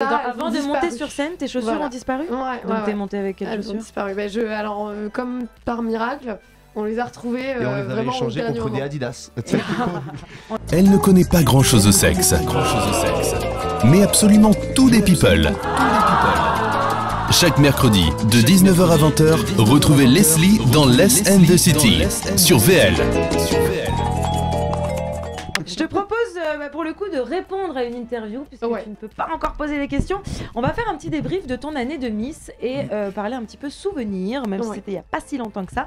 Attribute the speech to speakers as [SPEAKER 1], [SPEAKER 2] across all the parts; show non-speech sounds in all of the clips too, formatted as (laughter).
[SPEAKER 1] Avant
[SPEAKER 2] ont
[SPEAKER 1] de monter
[SPEAKER 2] disparu.
[SPEAKER 1] sur scène, tes chaussures
[SPEAKER 2] Voilà.
[SPEAKER 1] ont disparu
[SPEAKER 2] Ouais, ouais,
[SPEAKER 1] Donc t'es
[SPEAKER 2] ouais.
[SPEAKER 1] monté avec quelles
[SPEAKER 2] Elles ont
[SPEAKER 1] chaussures
[SPEAKER 2] disparu. Ben, je, alors, euh, comme par miracle, on les a retrouvées
[SPEAKER 3] Et on
[SPEAKER 2] euh,
[SPEAKER 3] les avait
[SPEAKER 2] au
[SPEAKER 3] échangés
[SPEAKER 2] dernier
[SPEAKER 3] contre des. Adidas. (laughs)
[SPEAKER 4] Elle ne connaît pas grand-chose au sexe. Mais absolument tous des people. Chaque mercredi, de 19h à 20h, retrouvez Leslie dans Less and the City sur VL.
[SPEAKER 1] Je te propose euh, bah, pour le coup de répondre à une interview puisque
[SPEAKER 2] Ouais.
[SPEAKER 1] tu ne peux pas encore poser les questions. On va faire un petit débrief de ton année de Miss et euh, parler un petit peu souvenir, même si c'était il n'y a pas si longtemps que ça,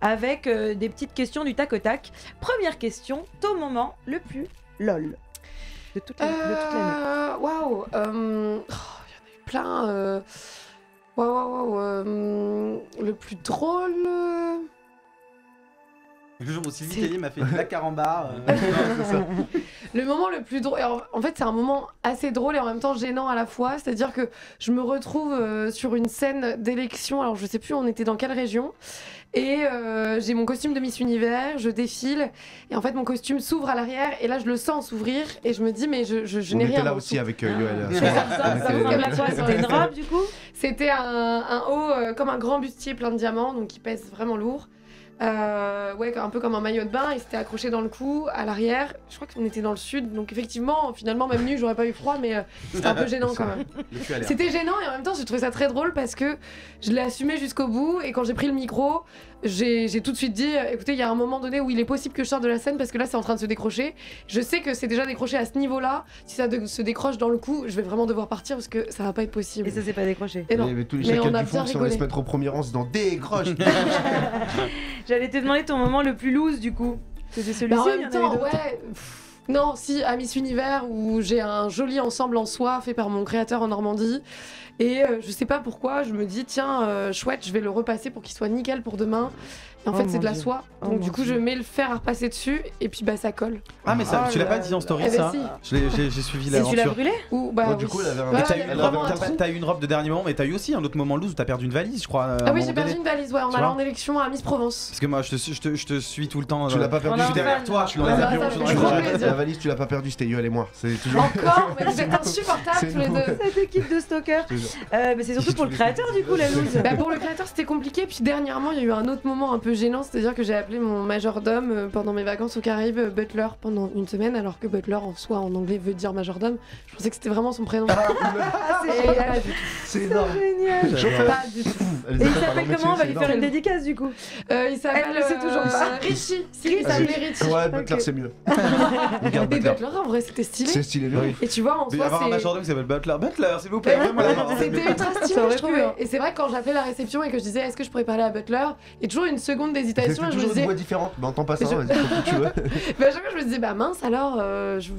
[SPEAKER 1] avec euh, des petites questions du tac au tac. Première question, ton moment le plus lol de toute l'année.
[SPEAKER 2] Waouh oh, Il y en a eu plein. Waouh, waouh, waouh. euh, Le plus drôle.
[SPEAKER 5] Le jour où Sylvie Tellier m'a fait la carambar. euh, (laughs) (laughs)
[SPEAKER 2] Le moment le plus drôle. En fait, c'est un moment assez drôle et en même temps gênant à la fois. C'est-à-dire que je me retrouve euh, sur une scène d'élection. Alors, je sais plus, on était dans quelle région. Et euh, j'ai mon costume de Miss Univers, je défile. Et en fait, mon costume s'ouvre à l'arrière. Et là, je le sens s'ouvrir. Et je me dis, mais je, je, je
[SPEAKER 3] On
[SPEAKER 2] n'ai
[SPEAKER 3] était
[SPEAKER 2] rien.
[SPEAKER 3] là
[SPEAKER 2] en
[SPEAKER 3] aussi
[SPEAKER 2] dessous.
[SPEAKER 3] avec euh, Yoel.
[SPEAKER 2] C'est ça, ça,
[SPEAKER 3] On était-
[SPEAKER 2] vous comme la fois,
[SPEAKER 1] C'était une robe du coup?
[SPEAKER 2] C'était un, un haut euh, comme un grand bustier plein de diamants, donc qui pèse vraiment lourd. Euh, ouais, un peu comme un maillot de bain, il s'était accroché dans le cou, à l'arrière. Je crois qu'on était dans le sud, donc effectivement, finalement, même nu, j'aurais pas eu froid, mais euh, c'était un peu gênant quand même. C'était gênant et en même temps, j'ai trouvé ça très drôle parce que je l'ai assumé jusqu'au bout. Et quand j'ai pris le micro, j'ai tout de suite dit euh, écoutez, il y a un moment donné où il est possible que je sorte de la scène parce que là, c'est en train de se décrocher. Je sais que c'est déjà décroché à ce niveau-là. Si ça de- se décroche dans le cou, je vais vraiment devoir partir parce que ça va pas être possible.
[SPEAKER 1] Et ça s'est pas décroché.
[SPEAKER 2] Et non.
[SPEAKER 3] Il y avait tous les
[SPEAKER 2] Mais on a
[SPEAKER 3] du
[SPEAKER 2] bien
[SPEAKER 3] fond, si on allait
[SPEAKER 2] rigolé.
[SPEAKER 3] se mettre au premier rang, c'est dans décroche. (laughs)
[SPEAKER 1] J'allais te demander ton moment le plus loose du coup. C'était celui-ci
[SPEAKER 2] Bah, en même temps, ouais. pff, Non, si, à Miss Univers, où j'ai un joli ensemble en soie fait par mon créateur en Normandie. Et euh, je sais pas pourquoi, je me dis, tiens, euh, chouette, je vais le repasser pour qu'il soit nickel pour demain. Et en
[SPEAKER 1] Oh
[SPEAKER 2] fait,
[SPEAKER 1] mon
[SPEAKER 2] c'est de la
[SPEAKER 1] Dieu.
[SPEAKER 2] soie.
[SPEAKER 1] Oh
[SPEAKER 2] Donc, du coup,
[SPEAKER 1] Dieu.
[SPEAKER 2] je mets le fer à repasser dessus, et puis bah, ça colle.
[SPEAKER 5] Ah, mais ça,
[SPEAKER 1] Oh
[SPEAKER 5] tu l'as pas dit en story
[SPEAKER 2] Eh ben,
[SPEAKER 5] ça
[SPEAKER 2] si.
[SPEAKER 5] Je l'ai- J'ai suivi
[SPEAKER 1] Et tu l'as
[SPEAKER 5] l'aventure.
[SPEAKER 1] brûlé
[SPEAKER 2] Ou, bah,
[SPEAKER 3] Bon, du coup,
[SPEAKER 5] T'as eu, une robe- de dernier moment, mais t'as eu aussi un autre moment loose où t'as perdu une valise, je crois.
[SPEAKER 2] Ah oui, j'ai perdu une valise, ouais, allait
[SPEAKER 5] vois
[SPEAKER 2] en élection à Miss Provence.
[SPEAKER 5] Parce que moi, je te, suis- tout le temps.
[SPEAKER 3] Tu
[SPEAKER 5] euh,
[SPEAKER 3] l'as pas perdu, je suis
[SPEAKER 1] en
[SPEAKER 3] derrière toi, je suis dans
[SPEAKER 2] Ah,
[SPEAKER 3] les avions. La valise, tu l'as pas perdue, c'était Yoel et moi. C'est toujours.
[SPEAKER 2] Encore Mais vous êtes (laughs) insupportables
[SPEAKER 3] C'est
[SPEAKER 2] tous les deux. (laughs)
[SPEAKER 1] Cette équipe de stalkers. Euh, mais c'est surtout pour le (laughs) créateur du coup la loose.
[SPEAKER 2] Bah, pour le créateur, c'était compliqué. Puis dernièrement, il y a eu un autre moment un peu gênant, c'est-à-dire que j'ai appelé mon majordome euh, pendant mes vacances aux Caraïbes euh, Butler pendant une semaine, alors que Butler en soi en anglais veut dire majordome. Je pensais que c'était vraiment son prénom.
[SPEAKER 1] Ah,
[SPEAKER 2] Et (laughs)
[SPEAKER 1] c'est génial.
[SPEAKER 3] C'est énorme.
[SPEAKER 1] Génial.
[SPEAKER 3] Chauffeur.
[SPEAKER 2] Pas du tout.
[SPEAKER 1] Et il s'appelle comment On va lui
[SPEAKER 3] c'est
[SPEAKER 1] faire une dédicace du coup.
[SPEAKER 2] Euh, il s'appelle
[SPEAKER 1] Elle le sait toujours pas.
[SPEAKER 2] Richie. Si, il s'appelait Richie.
[SPEAKER 3] Ouais, Butler, c'est mieux. (laughs)
[SPEAKER 2] Et
[SPEAKER 5] Butler.
[SPEAKER 2] En vrai, c'était stylé.
[SPEAKER 3] C'est stylé, oui.
[SPEAKER 2] Et tu vois, en soi,
[SPEAKER 5] avoir un
[SPEAKER 2] c'est.
[SPEAKER 5] majordome qui s'appelle Butler. Butler, s'il vous plaît.
[SPEAKER 2] C'était ultra stylé. Et c'est vrai que quand j'appelais la réception et que je disais est-ce que je pourrais parler à Butler, il y a toujours une seconde
[SPEAKER 3] C'est
[SPEAKER 2] d'hésitation je me disais
[SPEAKER 3] voix différente. Mais
[SPEAKER 2] je-
[SPEAKER 3] vas-y, faut que tu veux. (laughs)
[SPEAKER 2] Bah, fois, je me disais, bah mince, alors, euh, je-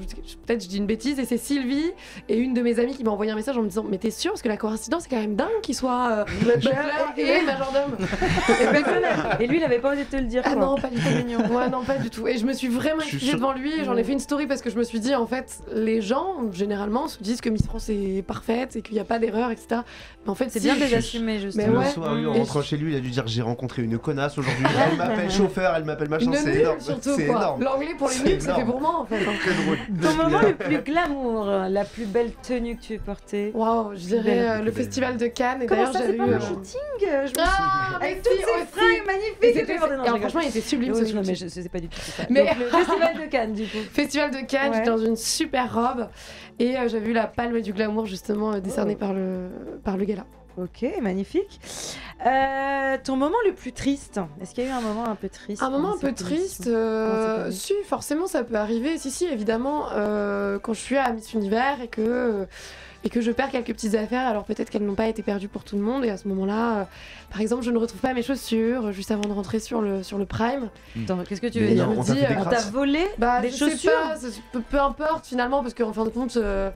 [SPEAKER 2] peut-être je dis une bêtise, et c'est Sylvie et une de mes amies qui m'a envoyé un message en me disant, mais t'es sûre? Parce que la coïncidence, c'est quand même dingue qu'il soit euh, (laughs) Butler et majordome. (laughs)
[SPEAKER 1] Et lui il avait pas osé te le dire.
[SPEAKER 2] Ah
[SPEAKER 1] quoi.
[SPEAKER 2] non, pas du tout mignon. Ouais, non, pas du tout. Et je me suis vraiment excusée devant lui, et j'en ai fait une story parce que je me suis dit, en fait, les gens, généralement, se disent que Miss France est parfaite et qu'il n'y a pas d'erreur, etc. Mais en fait,
[SPEAKER 1] C'est bien de les
[SPEAKER 2] je-
[SPEAKER 1] assumer justement.
[SPEAKER 2] Mais
[SPEAKER 3] Le
[SPEAKER 2] ouais.
[SPEAKER 3] soir, lui, en rentrant chez lui, il a dû dire J'ai rencontré une connasse aujourd'hui. (laughs) Elle m'appelle chauffeur, elle m'appelle machin. C'est énorme.
[SPEAKER 2] surtout,
[SPEAKER 3] C'est énorme.
[SPEAKER 2] L'anglais pour les nuls, c'est fait pour moi, en fait. hein.
[SPEAKER 3] Très drôle.
[SPEAKER 1] Ton moment le plus glamour, la plus belle tenue que tu aies portée.
[SPEAKER 2] Waouh, je dirais euh, le festival de Cannes. Et d'ailleurs,
[SPEAKER 1] ça
[SPEAKER 2] j'avais
[SPEAKER 1] c'est pas
[SPEAKER 2] eu.
[SPEAKER 1] mon
[SPEAKER 2] euh,
[SPEAKER 1] shooting? Je me suis-
[SPEAKER 2] Ah, mais
[SPEAKER 1] Avec
[SPEAKER 2] si,
[SPEAKER 1] toutes ces
[SPEAKER 2] aussi.
[SPEAKER 1] fringues magnifiques.
[SPEAKER 2] Franchement, il était sublime ce shooting.
[SPEAKER 1] mais je sais pas du tout ça.
[SPEAKER 2] Mais- (laughs)
[SPEAKER 1] festival de Cannes du coup.
[SPEAKER 2] Festival de Cannes, j'étais dans une super robe et euh, j'avais eu la palme du glamour justement euh, décernée
[SPEAKER 1] Oh.
[SPEAKER 2] par, le, par le gala.
[SPEAKER 1] Ok, magnifique. Euh, ton moment le plus triste Est-ce qu'il y a eu un moment un peu triste
[SPEAKER 2] Un moment un peu triste, euh, si forcément ça peut arriver, si si évidemment euh, quand je suis à Miss Univers et que et que je perds quelques petites affaires, alors peut-être qu'elles n'ont pas été perdues pour tout le monde et à ce moment-là, euh, par exemple je ne retrouve pas mes chaussures euh, juste avant de rentrer sur le sur le Prime.
[SPEAKER 1] Attends, qu'est-ce que tu veux dire
[SPEAKER 3] on t'a
[SPEAKER 2] euh,
[SPEAKER 1] volé
[SPEAKER 2] Bah
[SPEAKER 1] des
[SPEAKER 2] je sais
[SPEAKER 1] chaussures
[SPEAKER 2] pas, peu, peu importe finalement parce qu'en fin de compte, euh,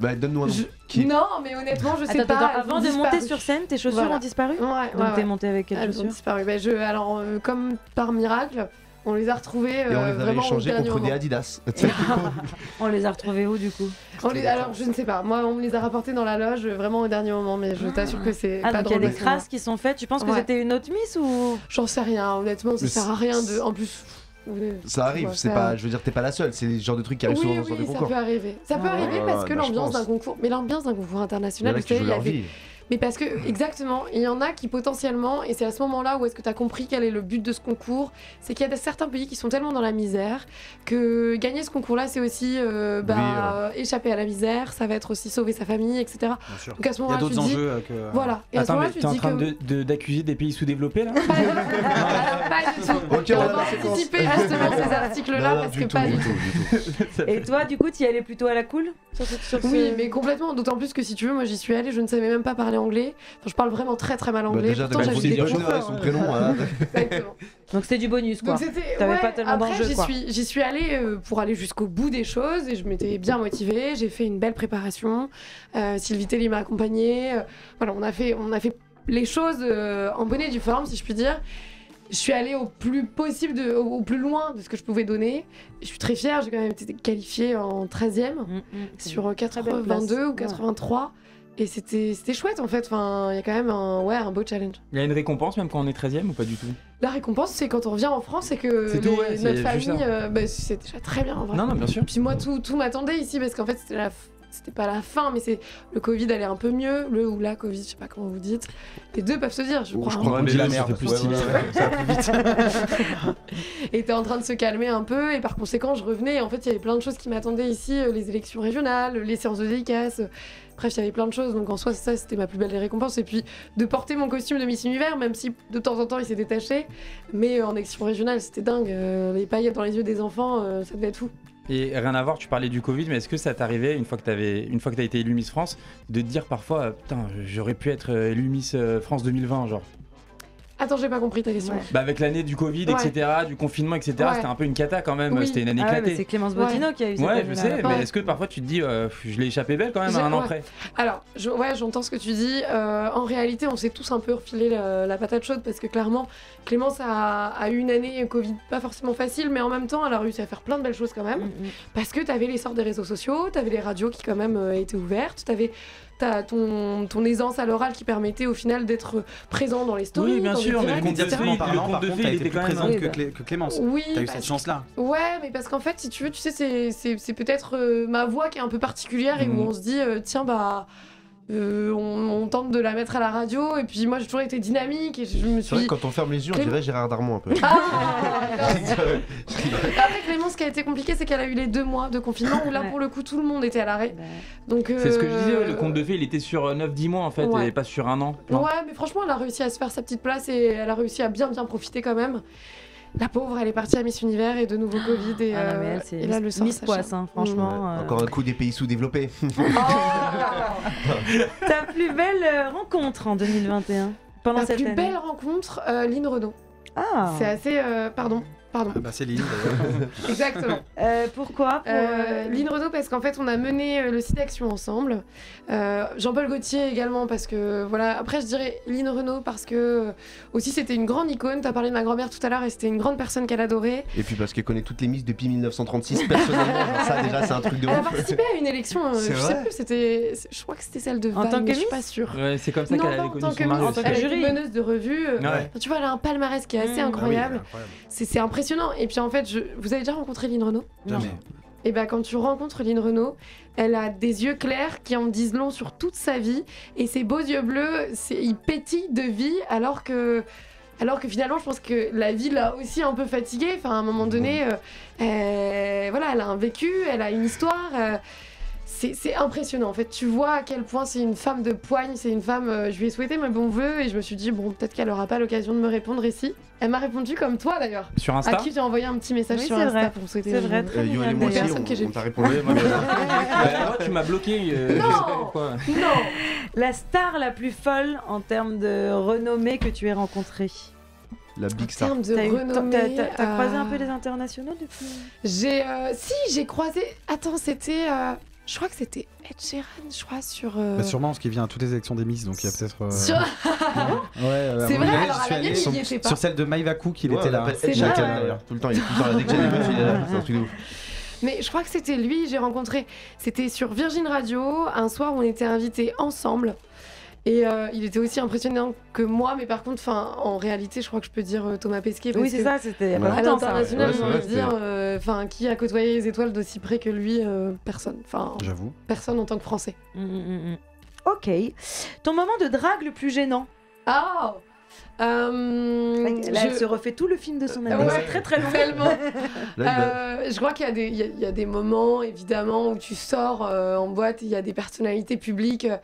[SPEAKER 3] Bah, donne-nous un nom.
[SPEAKER 2] je-
[SPEAKER 3] Qui
[SPEAKER 2] non mais honnêtement je sais
[SPEAKER 1] Attends,
[SPEAKER 2] pas.
[SPEAKER 1] attends, avant de
[SPEAKER 2] disparu.
[SPEAKER 1] monter sur scène, tes chaussures
[SPEAKER 2] Voilà.
[SPEAKER 1] ont disparu
[SPEAKER 2] Ouais, ouais,
[SPEAKER 1] Donc t'es
[SPEAKER 2] ouais.
[SPEAKER 1] monté avec quelles
[SPEAKER 2] Elles ont
[SPEAKER 1] chaussures
[SPEAKER 2] disparu. Je, alors, euh, comme par miracle, on les a retrouvées
[SPEAKER 3] Et on
[SPEAKER 2] euh,
[SPEAKER 3] les avait
[SPEAKER 2] vraiment au
[SPEAKER 3] échangés contre des. Adidas. (laughs) (laughs)
[SPEAKER 1] On les a retrouvés où du coup
[SPEAKER 2] On les- alors, je ne sais pas. Moi, on me les a rapportés dans la loge euh, vraiment au dernier moment, mais je t'assure que c'est
[SPEAKER 1] Ah
[SPEAKER 2] pas
[SPEAKER 1] donc il y a des crasses qui sont faites. Tu penses que c'était une autre miss ou
[SPEAKER 2] J'en sais rien. Honnêtement, ça
[SPEAKER 3] Mais
[SPEAKER 2] sert à rien de. En plus,
[SPEAKER 3] Ça arrive, c'est
[SPEAKER 2] ça-
[SPEAKER 3] pas, je veux dire, t'es pas la seule, c'est le genre de truc qui arrive
[SPEAKER 2] oui,
[SPEAKER 3] souvent
[SPEAKER 2] oui,
[SPEAKER 3] dans des
[SPEAKER 2] ça
[SPEAKER 3] concours.
[SPEAKER 2] peut arriver. Ça peut
[SPEAKER 1] Ah,
[SPEAKER 2] arriver parce que l'ambiance d'un concours, mais l'ambiance d'un concours international, vous savez, il y avait. Mais parce que, exactement, il y en a qui potentiellement, et c'est à ce moment-là où est-ce que tu as compris quel est le but de ce concours, c'est qu'il y a certains pays qui sont tellement dans la misère que gagner ce concours-là, c'est aussi euh, bah,
[SPEAKER 3] Oui,
[SPEAKER 2] échapper à la misère, ça va être aussi sauver sa famille, etc. Donc à ce moment-là, tu dis,
[SPEAKER 5] enjeux que.
[SPEAKER 2] voilà. Et à ce moment-là, tu te
[SPEAKER 6] en train
[SPEAKER 2] que...
[SPEAKER 6] de- de- d'accuser des pays sous-développés là (laughs)
[SPEAKER 2] Pas, du tout.
[SPEAKER 3] Ok,
[SPEAKER 2] on va anticiper justement ces articles-là parce que pas
[SPEAKER 3] du
[SPEAKER 2] tout. (laughs)
[SPEAKER 1] Et toi, du coup, tu y allais plutôt à la cool sur ce- sur ce-
[SPEAKER 2] Oui, mais complètement. D'autant plus que si tu veux, moi j'y suis allée, je ne savais même pas parler anglais. Enfin, je parle vraiment très très mal
[SPEAKER 3] Bah,
[SPEAKER 2] anglais.
[SPEAKER 3] déjà,
[SPEAKER 2] Pourtant, j'avais des
[SPEAKER 3] son prénom. voilà. (laughs)
[SPEAKER 2] Exactement.
[SPEAKER 1] Donc c'était du bonus, quoi. T'avais
[SPEAKER 2] ouais,
[SPEAKER 1] pas tellement d'enjeux,
[SPEAKER 2] j'y
[SPEAKER 1] quoi.
[SPEAKER 2] suis, j'y suis allée euh, pour aller jusqu'au bout des choses et je m'étais bien motivée. J'ai fait une belle préparation. Euh, Sylvie Telly m'a accompagnée. Euh, voilà, on a fait, on a fait les choses euh, en bonne et due forme, si je puis dire. Je suis allée au plus possible, de, au, au plus loin de ce que je pouvais donner. Je suis très fière, j'ai quand même été qualifiée en 13e
[SPEAKER 1] Mm, mm.
[SPEAKER 2] sur euh,
[SPEAKER 1] belle place.
[SPEAKER 2] 82 ou
[SPEAKER 1] Ouais.
[SPEAKER 2] 83. Et c'était chouette en fait. Enfin, il y a quand même un, ouais, un beau challenge.
[SPEAKER 6] Il y a une récompense même quand on est 13ème ou pas du tout?
[SPEAKER 2] La récompense, c'est quand on revient en France et que
[SPEAKER 6] tout,
[SPEAKER 2] les-
[SPEAKER 6] ouais,
[SPEAKER 2] notre famille, euh, bah, c'est déjà très bien en vrai.
[SPEAKER 6] Non, non, bien sûr.
[SPEAKER 2] Puis moi, tout, tout m'attendait ici parce qu'en fait, c'était la. C'était pas la fin, mais c'est le Covid allait un peu mieux, le ou la Covid, je sais pas comment vous dites. Les deux peuvent se dire, je
[SPEAKER 3] Oh,
[SPEAKER 2] crois.
[SPEAKER 3] je
[SPEAKER 2] hein.
[SPEAKER 3] crois dit
[SPEAKER 6] la merde, plus
[SPEAKER 3] Ouais,
[SPEAKER 6] stylé.
[SPEAKER 3] ouais, ouais, ça va plus vite. (laughs)
[SPEAKER 2] Et était en train de se calmer un peu, et par conséquent, je revenais. Et en fait, il y avait plein de choses qui m'attendaient ici, euh, les élections régionales, les séances de dédicace. euh, Bref, il y avait plein de choses. Donc en soi, ça, c'était ma plus belle des récompenses. Et puis de porter mon costume de Miss Univers, même si de temps en temps il s'est détaché. Mais euh, en élection régionale, c'était dingue. Euh, les paillettes dans les yeux des enfants, euh, ça devait être fou.
[SPEAKER 6] Et rien à voir, tu parlais du Covid, mais est-ce que ça t'arrivait, une fois que t'as été élu Miss France, de dire parfois, euh, putain, j'aurais pu être euh, élu Miss euh, France 2020, genre?
[SPEAKER 2] Attends, j'ai pas compris ta question.
[SPEAKER 1] Ouais.
[SPEAKER 6] Bah avec l'année du Covid,
[SPEAKER 2] Ouais.
[SPEAKER 6] etc., du confinement, etc.,
[SPEAKER 2] Ouais.
[SPEAKER 6] c'était un peu une cata quand même,
[SPEAKER 2] Oui.
[SPEAKER 6] c'était une année
[SPEAKER 1] Ah
[SPEAKER 6] éclatée.
[SPEAKER 1] c'est Clémence Bottino qui a eu cette
[SPEAKER 6] Ouais, je sais, mais est-ce que parfois tu te dis, euh, je l'ai échappé belle quand même à un an
[SPEAKER 2] ouais.
[SPEAKER 6] près
[SPEAKER 2] Alors, je- ouais, j'entends ce que tu dis. Euh, en réalité, on s'est tous un peu refilé la, la patate chaude parce que clairement, Clémence a, a eu une année Covid pas forcément facile, mais en même temps, elle a réussi à faire plein de belles choses quand même.
[SPEAKER 1] Mm, mm.
[SPEAKER 2] Parce que t'avais l'essor des réseaux sociaux, t'avais les radios qui quand même euh, étaient ouvertes, t'avais t'as ton, ton aisance à l'oral qui permettait au final d'être présent dans les stories.
[SPEAKER 6] Oui, bien
[SPEAKER 2] dans les
[SPEAKER 6] sûr, mais le de le
[SPEAKER 5] parlant, par
[SPEAKER 6] de
[SPEAKER 5] contre,
[SPEAKER 6] était
[SPEAKER 5] plus
[SPEAKER 6] quand même-
[SPEAKER 5] présente
[SPEAKER 2] Oui,
[SPEAKER 5] que. Clé- que Clémence.
[SPEAKER 2] Oui,
[SPEAKER 5] T'as eu cette chance-là.
[SPEAKER 2] Ouais, mais parce qu'en fait, si tu veux, tu sais, c'est- c'est c'est peut-être euh, ma voix qui est un peu particulière et où
[SPEAKER 6] Mhm.
[SPEAKER 2] on se dit, euh, tiens, bah. Euh, on, on tente de la mettre à la radio et puis moi j'ai toujours été dynamique et je me
[SPEAKER 3] C'est vrai
[SPEAKER 2] suis
[SPEAKER 3] que quand on ferme les yeux, on dirait Gérard Darmon un peu. (laughs)
[SPEAKER 2] Ah (laughs) Après Clémence ce qui a été compliqué c'est qu'elle a eu les deux mois de confinement où là
[SPEAKER 1] Ouais.
[SPEAKER 2] pour le coup tout le monde était à l'arrêt donc
[SPEAKER 6] C'est ce que je disais,
[SPEAKER 2] euh,
[SPEAKER 6] le compte de fées, il était sur euh, 9-10 mois en fait,
[SPEAKER 2] Ouais.
[SPEAKER 6] et pas sur un an. Non.
[SPEAKER 2] Ouais mais franchement elle a réussi à se faire sa petite place et elle a réussi à bien bien profiter quand même la pauvre elle est partie à Miss Univers et de nouveau Covid et,
[SPEAKER 1] ah non, mais
[SPEAKER 2] euh,
[SPEAKER 1] elle, c'est
[SPEAKER 2] et là le
[SPEAKER 1] Miss,
[SPEAKER 2] sort
[SPEAKER 1] Miss. Poisse, hein, franchement. euh.
[SPEAKER 3] Encore un coup des pays sous-développés. (laughs) (laughs)
[SPEAKER 1] Ta plus belle euh, rencontre en 2021 pendant
[SPEAKER 2] La
[SPEAKER 1] cette
[SPEAKER 2] plus
[SPEAKER 1] année
[SPEAKER 2] belle rencontre, euh, Lynn Renault.
[SPEAKER 1] Ah
[SPEAKER 2] C'est assez. euh, pardon, pardon.
[SPEAKER 5] Ah bah c'est Lily d'ailleurs. (laughs)
[SPEAKER 2] Exactement.
[SPEAKER 1] Euh, Pourquoi Pour,
[SPEAKER 2] Euh,
[SPEAKER 1] euh,
[SPEAKER 2] Lynn Renault, parce qu'en fait, on a mené euh, le site d'action ensemble. Euh, Jean-Paul Gaultier également, parce que voilà. Après, je dirais Lynn Renault, parce que aussi, c'était une grande icône. T'as parlé de ma grand-mère tout à l'heure, et c'était une grande personne qu'elle adorait.
[SPEAKER 3] Et puis parce qu'elle connaît toutes les Miss depuis 1936 personnellement. genre ça déjà c'est un truc de
[SPEAKER 2] Elle a
[SPEAKER 3] ouf.
[SPEAKER 2] participé à une élection, euh,
[SPEAKER 3] C'est
[SPEAKER 2] je sais
[SPEAKER 3] vrai
[SPEAKER 2] plus, c'était. Je crois que c'était celle de
[SPEAKER 1] En
[SPEAKER 2] Vannes,
[SPEAKER 1] tant que
[SPEAKER 2] je suis pas sûre.
[SPEAKER 6] Ouais, c'est comme ça qu'elle
[SPEAKER 2] en
[SPEAKER 6] connu son mari.
[SPEAKER 1] En tant que jury.
[SPEAKER 2] meneuse de revue.
[SPEAKER 6] Ouais.
[SPEAKER 2] Tu vois, elle a un palmarès qui est assez
[SPEAKER 1] Mmh.
[SPEAKER 2] incroyable.
[SPEAKER 5] Ah oui, incroyable.
[SPEAKER 2] C'est c'est impressionnant. Et puis en fait, je... vous avez déjà rencontré Lynn Renault?
[SPEAKER 5] Jamais.
[SPEAKER 2] Et ben quand tu rencontres Lynn Renault, elle a des yeux clairs qui en disent long sur toute sa vie. Et ses beaux yeux bleus, c'est- ils pétillent de vie alors que. Alors que finalement, je pense que la vie l'a aussi un peu fatiguée. Enfin, à un moment donné, euh, euh, voilà, elle a un vécu, elle a une histoire. euh, c'est impressionnant. En fait, tu vois à quel point c'est une femme de poigne. C'est une femme. euh, je lui ai souhaité mes bons voeux et je me suis dit bon, peut-être qu'elle aura pas l'occasion de me répondre ici. Elle m'a répondu comme toi d'ailleurs.
[SPEAKER 6] Sur
[SPEAKER 2] À
[SPEAKER 6] Insta
[SPEAKER 2] qui j'ai envoyé un petit message
[SPEAKER 1] Oui,
[SPEAKER 2] sur
[SPEAKER 1] c'est
[SPEAKER 2] Insta
[SPEAKER 1] vrai.
[SPEAKER 2] pour me souhaiter.
[SPEAKER 1] C'est
[SPEAKER 2] mes
[SPEAKER 1] vrai, très
[SPEAKER 3] Euh,
[SPEAKER 1] mignon.
[SPEAKER 3] moi aussi,
[SPEAKER 2] Personne que
[SPEAKER 3] on,
[SPEAKER 2] j'ai
[SPEAKER 3] on t'a répondu. (laughs)
[SPEAKER 6] Ouais, moi, Bah, tu m'as bloqué, euh, je
[SPEAKER 2] Non.
[SPEAKER 6] sais pas pourquoi.
[SPEAKER 2] voeux. Non.
[SPEAKER 1] La star la plus folle en termes de renommée que tu aies rencontrée
[SPEAKER 3] La big
[SPEAKER 2] En
[SPEAKER 3] star.
[SPEAKER 2] termes de
[SPEAKER 1] T'as
[SPEAKER 2] renommée.
[SPEAKER 1] t'as- t'as croisé un
[SPEAKER 2] euh,
[SPEAKER 1] peu les internationaux depuis
[SPEAKER 2] J'ai. euh, si, j'ai croisé. Attends, c'était. euh, Je crois que c'était Ed Sheeran, je crois, sur. euh,
[SPEAKER 5] Bah, sûrement parce qu'il vient à toutes les élections des Miss, donc il y a peut-être. euh,
[SPEAKER 2] sur- (laughs)
[SPEAKER 5] Ouais, euh,
[SPEAKER 2] C'est vrai, alors à
[SPEAKER 5] suis
[SPEAKER 2] la mienne,
[SPEAKER 5] sur,
[SPEAKER 2] il y était pas.
[SPEAKER 5] sur celle de Maïva Cook, il
[SPEAKER 3] Ouais,
[SPEAKER 5] était
[SPEAKER 3] on
[SPEAKER 5] là.
[SPEAKER 2] C'est vrai.
[SPEAKER 3] D'ailleurs. Tout le temps, il est tout le temps là. Dès y a des meufs, il est là. C'est un truc de ouf.
[SPEAKER 2] Mais je crois que c'était lui, j'ai rencontré. C'était sur Virgin Radio, un soir où on était invités ensemble. Et euh, il était aussi impressionnant que moi, mais par contre, enfin, en réalité, je crois que je peux dire euh, Thomas Pesquet.
[SPEAKER 1] Oui, c'est
[SPEAKER 2] que
[SPEAKER 1] ça, c'était
[SPEAKER 3] Ouais.
[SPEAKER 2] À l'international,
[SPEAKER 3] Ouais,
[SPEAKER 2] de dire, euh, enfin, qui a côtoyé les étoiles d'aussi près que lui euh, Personne. Enfin,
[SPEAKER 5] J'avoue.
[SPEAKER 2] personne en tant que Français.
[SPEAKER 1] Mm, mm, mm. Ok. Ton moment de drague le plus gênant?
[SPEAKER 2] Ah euh,
[SPEAKER 1] Là, elle se refait tout le film de son année.
[SPEAKER 2] ouais.
[SPEAKER 1] C'est très très long. (laughs)
[SPEAKER 2] Euh, je crois qu'il y, a des- il y a- il y a des moments, évidemment, où tu sors euh, en boîte, il y a des personnalités publiques, euh,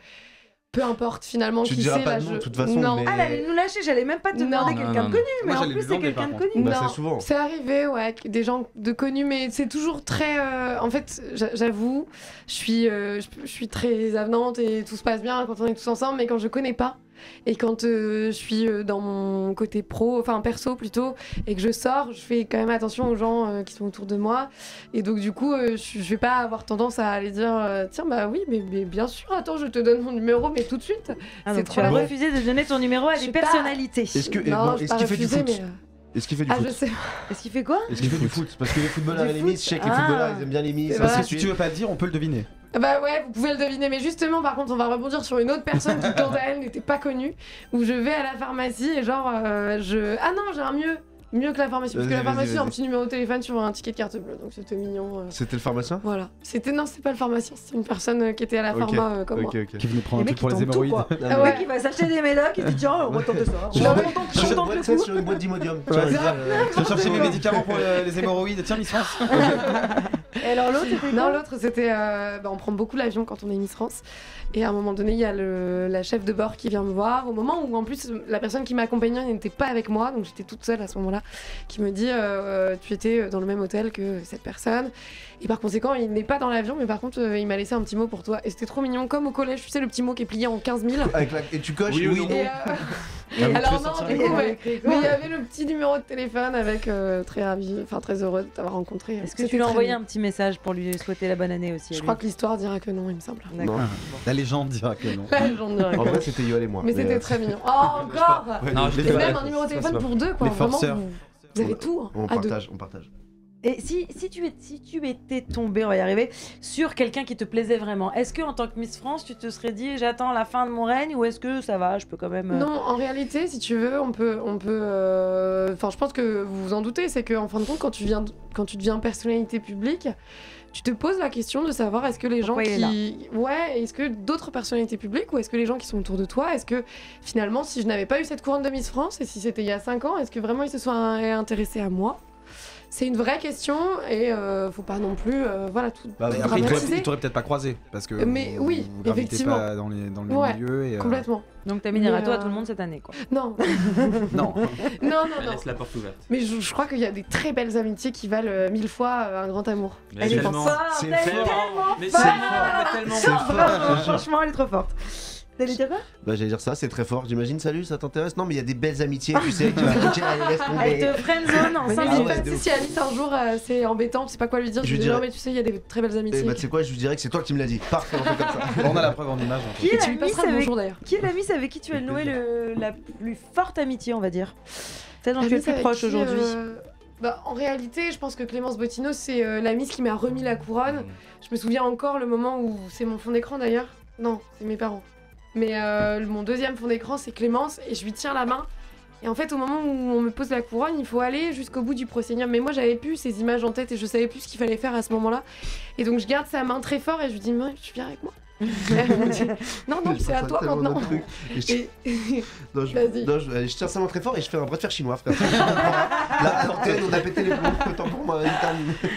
[SPEAKER 2] peu importe finalement
[SPEAKER 3] Tu
[SPEAKER 2] qui c'est.
[SPEAKER 3] pas
[SPEAKER 2] là, je-
[SPEAKER 3] de toute façon,
[SPEAKER 2] Non.
[SPEAKER 3] mais-
[SPEAKER 1] Ah, elle allait nous lâcher, j'allais même pas te
[SPEAKER 2] Non.
[SPEAKER 1] demander quelqu'un de connu, mais
[SPEAKER 5] Moi,
[SPEAKER 1] en plus c'est quelqu'un de connu.
[SPEAKER 3] Bah,
[SPEAKER 2] Non.
[SPEAKER 3] c'est souvent.
[SPEAKER 2] C'est arrivé, ouais, des gens de connus, mais c'est toujours très. euh, en fait, j'a- j'avoue, je suis, euh, je suis très avenante et tout se passe bien quand on est tous ensemble, mais quand je connais pas et quand euh, je suis euh, dans mon côté pro, enfin perso plutôt, et que je sors, je fais quand même attention aux gens euh, qui sont autour de moi. Et donc, du coup, euh, je, vais pas avoir tendance à aller dire Tiens, bah oui, mais, mais bien sûr, attends, je te donne mon numéro, mais tout de suite.
[SPEAKER 1] Ah,
[SPEAKER 2] C'est
[SPEAKER 1] donc
[SPEAKER 2] trop
[SPEAKER 1] tu as refusé de donner ton numéro à
[SPEAKER 2] Je
[SPEAKER 1] des
[SPEAKER 2] pas.
[SPEAKER 1] personnalités.
[SPEAKER 3] Est-ce que,
[SPEAKER 2] non,
[SPEAKER 3] est-ce qu'il fait du foot
[SPEAKER 2] mais.
[SPEAKER 3] Est-ce qu'il fait du
[SPEAKER 2] Ah,
[SPEAKER 3] foot
[SPEAKER 2] je sais.
[SPEAKER 1] Est-ce qu'il fait quoi?
[SPEAKER 3] Est-ce qu'il fait du foot? Parce que les footballeurs, limite,
[SPEAKER 2] foot
[SPEAKER 3] je sais que les
[SPEAKER 1] Ah.
[SPEAKER 3] footballeurs, ils aiment bien les mises.
[SPEAKER 2] Vrai.
[SPEAKER 3] c'est
[SPEAKER 5] Si tu veux pas le dire, on peut le deviner.
[SPEAKER 2] Ah Bah ouais, vous pouvez le deviner, mais justement, par contre, on va rebondir sur une autre personne qui, quant (laughs) à elle, n'était pas connue, où je vais à la pharmacie et genre, euh, je... Ah non, j'ai un mieux Mieux que la pharmacie, parce que la pharmacie, c'est un petit numéro de téléphone sur un ticket de carte bleue, donc c'était mignon. euh.
[SPEAKER 3] C'était le pharmacien
[SPEAKER 2] Voilà. C'était non, c'était pas le pharmacien, c'était une personne euh, qui était à la pharma euh, comme
[SPEAKER 3] Ok, ok.
[SPEAKER 5] Qui venait prendre
[SPEAKER 1] Les
[SPEAKER 5] un truc pour les
[SPEAKER 1] tout,
[SPEAKER 5] hémorroïdes.
[SPEAKER 2] Ah ouais.
[SPEAKER 1] Il va s'acheter des médocs, il dit tiens, on va tenter ça.
[SPEAKER 3] Je
[SPEAKER 1] On
[SPEAKER 3] vais-
[SPEAKER 1] tente-
[SPEAKER 3] je
[SPEAKER 1] on
[SPEAKER 3] vais
[SPEAKER 1] tente le
[SPEAKER 3] boîte ça
[SPEAKER 1] coup.
[SPEAKER 3] sur une boîte d'imodium.
[SPEAKER 5] C'est Je vais chercher mes médicaments pour les hémorroïdes. Tiens, Miss France. (laughs)
[SPEAKER 1] Et alors l'autre, c'était
[SPEAKER 2] Non, l'autre, c'était. bah, on prend beaucoup l'avion quand on est Miss France. Et à un moment donné, il y a le- la chef de bord qui vient me voir. Au moment où, en plus, la personne qui m'accompagnait n'était pas avec moi, donc j'étais toute seule à ce moment-là, qui me dit euh, Tu étais dans le même hôtel que cette personne. Et par conséquent, il n'est pas dans l'avion, mais par contre, euh, il m'a laissé un petit mot pour toi. Et c'était trop mignon, comme au collège, tu sais, le petit mot qui est plié en 15 000.
[SPEAKER 3] avec la- Et tu coches
[SPEAKER 5] Oui
[SPEAKER 3] Oui,
[SPEAKER 5] ou
[SPEAKER 3] non.
[SPEAKER 5] non
[SPEAKER 2] Et, euh,
[SPEAKER 5] oui,
[SPEAKER 2] alors
[SPEAKER 5] tu veux
[SPEAKER 2] non, du coup, ouais. Mais il y avait le petit numéro de téléphone avec euh, très ravi, enfin très heureux de t'avoir rencontré.
[SPEAKER 1] Est-ce que tu lui as envoyé un petit message pour lui souhaiter la bonne année aussi
[SPEAKER 2] Je crois que l'histoire dira que non, il me semble.
[SPEAKER 1] D'accord.
[SPEAKER 3] Non.
[SPEAKER 5] La légende dira que non. (laughs)
[SPEAKER 3] En vrai, c'était Yoel et moi.
[SPEAKER 2] Mais c'était
[SPEAKER 3] euh,
[SPEAKER 2] très mignon. (laughs) Oh, encore
[SPEAKER 3] ouais,
[SPEAKER 6] Non, Ouais,
[SPEAKER 2] même un numéro de téléphone pour deux, quoi.
[SPEAKER 5] Les
[SPEAKER 2] Vraiment,
[SPEAKER 5] forceurs.
[SPEAKER 2] vous, avez tout.
[SPEAKER 3] On
[SPEAKER 2] à deux.
[SPEAKER 3] partage, on partage.
[SPEAKER 1] Et si, si, tu es, si tu étais tombé, on va y arriver, sur quelqu'un qui te plaisait vraiment, est-ce que en tant que Miss France, tu te serais dit j'attends la fin de mon règne ou est-ce que ça va, je peux quand même. euh,
[SPEAKER 2] Non, en réalité, si tu veux, on peut, on peut. euh, Enfin, je pense que vous vous en doutez, c'est qu'en fin de compte, quand tu viens, quand tu deviens personnalité publique, tu te poses la question de savoir est-ce que les gens
[SPEAKER 1] il est
[SPEAKER 2] qui, ouais, est-ce que d'autres personnalités publiques ou est-ce que les gens qui sont autour de toi, est-ce que finalement, si je n'avais pas eu cette couronne de Miss France et si c'était il y a 5 ans, est-ce que vraiment ils se sont intéressés à moi? C'est une vraie question et euh, faut pas non plus, euh, voilà, tout
[SPEAKER 3] Bah,
[SPEAKER 5] Et
[SPEAKER 3] bah,
[SPEAKER 5] après, il
[SPEAKER 2] dramatiser.
[SPEAKER 5] t'aurait- il t'aurait peut-être pas croisé. Parce que.
[SPEAKER 2] Mais
[SPEAKER 5] vous-
[SPEAKER 2] oui,
[SPEAKER 5] vous
[SPEAKER 2] effectivement.
[SPEAKER 5] pas dans, les, dans le
[SPEAKER 2] Ouais,
[SPEAKER 5] milieu. Et, euh,
[SPEAKER 2] complètement.
[SPEAKER 1] Donc t'as mis des râteaux à tout le monde cette année, quoi.
[SPEAKER 2] Non, (laughs) (laughs)
[SPEAKER 5] Non.
[SPEAKER 2] non, non, non.
[SPEAKER 6] Laisse la porte ouverte.
[SPEAKER 2] Mais je, je crois qu'il y a des très belles amitiés qui valent euh, mille fois euh, un grand amour.
[SPEAKER 6] Mais
[SPEAKER 1] Elle est
[SPEAKER 6] tellement.
[SPEAKER 1] forte,
[SPEAKER 3] C'est
[SPEAKER 1] elle est
[SPEAKER 3] fort.
[SPEAKER 1] tellement
[SPEAKER 6] Mais fort, mais tellement.
[SPEAKER 3] Fort, jure.
[SPEAKER 1] franchement, elle est trop forte. T'allais dire quoi
[SPEAKER 3] Bah, j'allais dire ça, c'est très fort. J'imagine, salut, ça t'intéresse? Non, mais il y a des belles amitiés, tu sais. Tu vas (laughs) allez, laisse
[SPEAKER 1] Elle
[SPEAKER 3] tomber.
[SPEAKER 1] te friendzone en
[SPEAKER 2] Mais
[SPEAKER 1] 5
[SPEAKER 3] Ah
[SPEAKER 2] n'hésite
[SPEAKER 1] minutes.
[SPEAKER 3] ouais,
[SPEAKER 2] pas,
[SPEAKER 3] de
[SPEAKER 2] si, si Alice un jour euh, c'est embêtant, tu sais pas quoi lui dire,
[SPEAKER 3] Je
[SPEAKER 2] lui dis non mais tu sais il y a des très belles amitiés.
[SPEAKER 3] Eh bah, tu sais quoi, je lui dirais que c'est toi qui me l'as dit. Parfait, on fait comme ça. (laughs)
[SPEAKER 5] On a la preuve en image. en fait.
[SPEAKER 1] Qui
[SPEAKER 2] Et
[SPEAKER 1] est
[SPEAKER 2] tu
[SPEAKER 1] la
[SPEAKER 2] lui
[SPEAKER 1] miss avec
[SPEAKER 2] bonjour d'ailleurs.
[SPEAKER 1] qui est la miss avec qui tu as noué le, la plus forte amitié, on va dire? Celle dont tu es le plus proche aujourd'hui.
[SPEAKER 2] euh, bah, en réalité, je pense que Clémence Bottineau, c'est euh, la miss qui m'a remis la couronne. Je me souviens encore le moment où c'est mon fond d'écran d'ailleurs. Non, c'est mes parents. Mais euh, mon deuxième fond d'écran, c'est Clémence et je lui tiens la main. Et en fait, au moment où on me pose la couronne, il faut aller jusqu'au bout du procénium. Mais moi, j'avais plus ces images en tête et je savais plus ce qu'il fallait faire à ce moment-là. Et donc, je garde sa main très fort et je lui dis, tu viens avec moi? (laughs) Non, non, c'est à toi maintenant.
[SPEAKER 3] je-
[SPEAKER 2] Et- (laughs)
[SPEAKER 3] Non, je,
[SPEAKER 2] Vas-y.
[SPEAKER 3] non, je, allez, je tiens sa main très fort et je fais un bras de fer chinois, frère. (laughs) Là, on a pété les plombs, autant pour moi.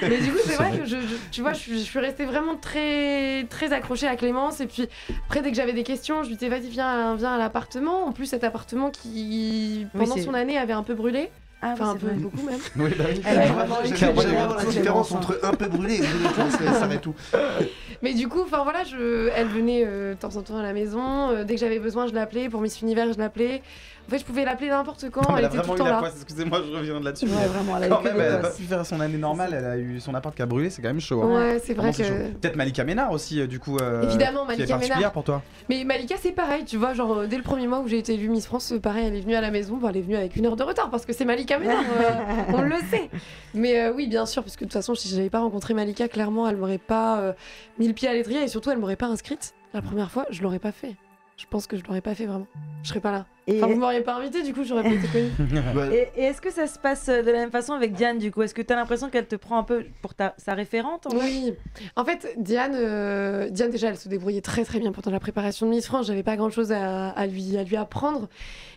[SPEAKER 2] Mais du coup, c'est vrai
[SPEAKER 3] vrai.
[SPEAKER 2] que je, je- tu vois, je, suis- je suis restée vraiment très, très accrochée à Clémence. Et puis, après, dès que j'avais des questions, je lui disais, vas-y, viens, viens à l'appartement. En plus, cet appartement qui, pendant son année, avait un peu brûlé.
[SPEAKER 1] Ah,
[SPEAKER 2] Enfin, un peu, beaucoup même.
[SPEAKER 5] Oui, bah oui.
[SPEAKER 1] Elle vraiment
[SPEAKER 3] la différence entre un peu brûlé et brûlé, ça m'arrête tout.
[SPEAKER 2] Mais du coup, enfin voilà, je, elle venait euh, de temps en temps à la maison. Euh, dès que j'avais besoin, je l'appelais. Pour Miss Univers, je l'appelais. En fait, je pouvais l'appeler n'importe quand.
[SPEAKER 5] Non,
[SPEAKER 2] elle
[SPEAKER 5] elle a
[SPEAKER 2] était tout
[SPEAKER 5] vraiment eu
[SPEAKER 2] temps
[SPEAKER 5] la poisse. Excusez-moi, je reviens de là-dessus.
[SPEAKER 1] Ouais,
[SPEAKER 5] mais
[SPEAKER 1] vraiment, elle a
[SPEAKER 5] Quand même, elle a pas pu faire son année normale. Elle a eu son appart qui a brûlé. C'est quand même chaud. hein.
[SPEAKER 2] Ouais, c'est vrai
[SPEAKER 5] Vraiment,
[SPEAKER 2] que.
[SPEAKER 5] Peut-être Malika Ménard aussi, euh, du coup. euh,
[SPEAKER 2] Évidemment,
[SPEAKER 5] qui est
[SPEAKER 2] Malika
[SPEAKER 5] particulière
[SPEAKER 2] Ménard.
[SPEAKER 5] pour toi.
[SPEAKER 2] Mais Malika, c'est pareil, tu vois, genre euh, dès le premier mois où j'ai été élue Miss France, euh, pareil, elle est venue à la maison, elle est venue avec une heure de retard parce que c'est Malika Ménard, (laughs) on le sait. Mais oui, bien sûr, parce que de toute façon, si j'avais pas rencontré Malika, clairement, elle m'aurait pas mis le pied à l'étrier et surtout, elle m'aurait pas inscrite la première fois, je l'aurais pas fait. je pense que je l'aurais pas fait vraiment. Je serais pas là.
[SPEAKER 1] Et,
[SPEAKER 2] Enfin, vous m'auriez pas invité, du coup, j'aurais pas été connue. (laughs)
[SPEAKER 1] Et- et est-ce que ça se passe de la même façon avec Diane du coup? Est-ce que tu as l'impression qu'elle te prend un peu pour ta, sa référente en
[SPEAKER 2] Oui. En fait, Diane, euh, Diane déjà, elle se débrouillait très très bien pendant la préparation de Miss France. J'avais pas grand chose à, à lui, à lui apprendre.